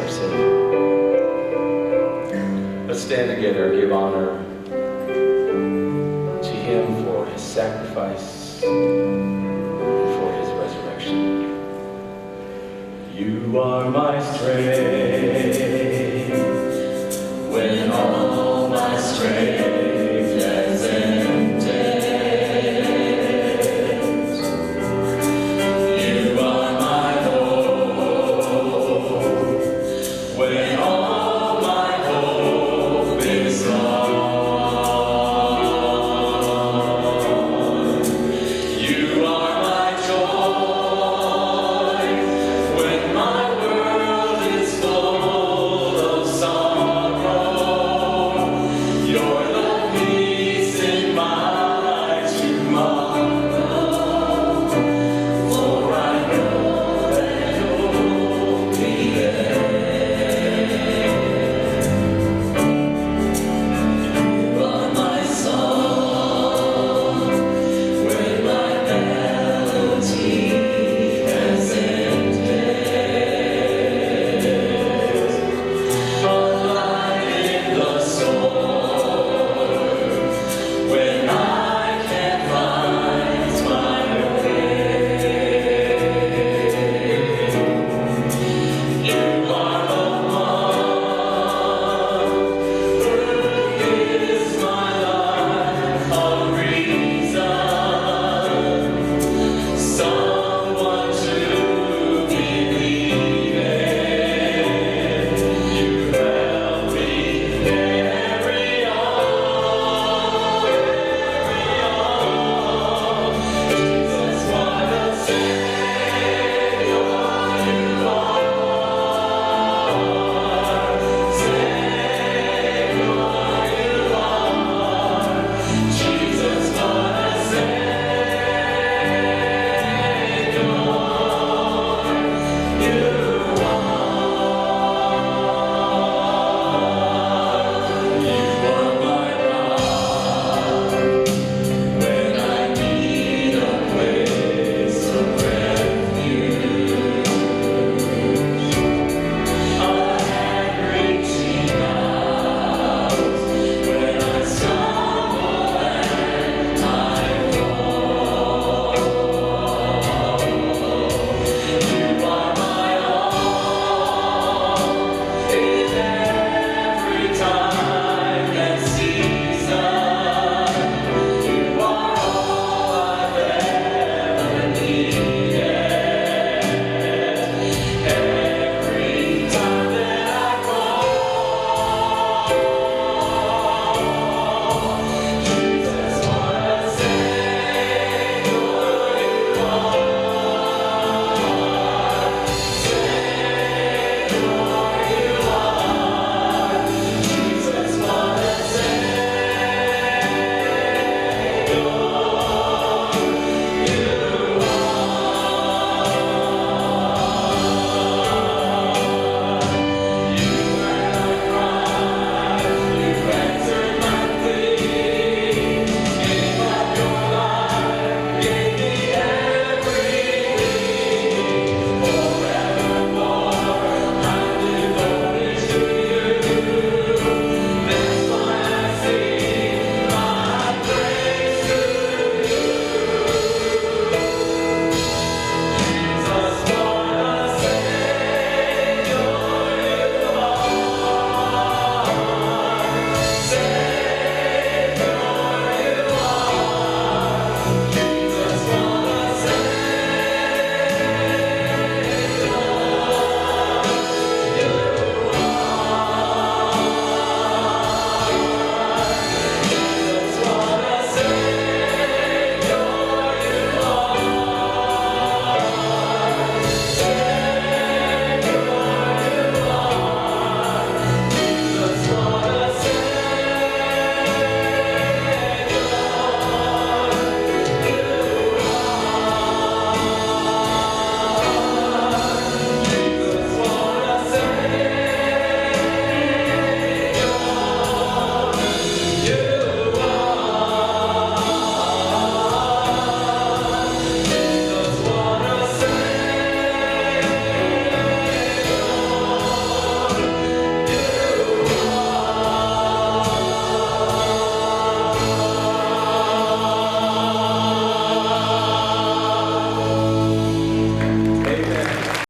our Let's stand together and give honor to Him for His sacrifice and for His resurrection. You are my strength.